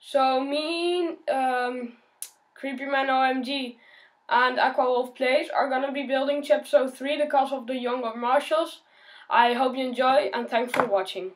So me, um, Creepy Man OMG and Aqua Wolf Plays are gonna be building Chepstow 3, The Cause of the Younger Marshals. I hope you enjoy and thanks for watching.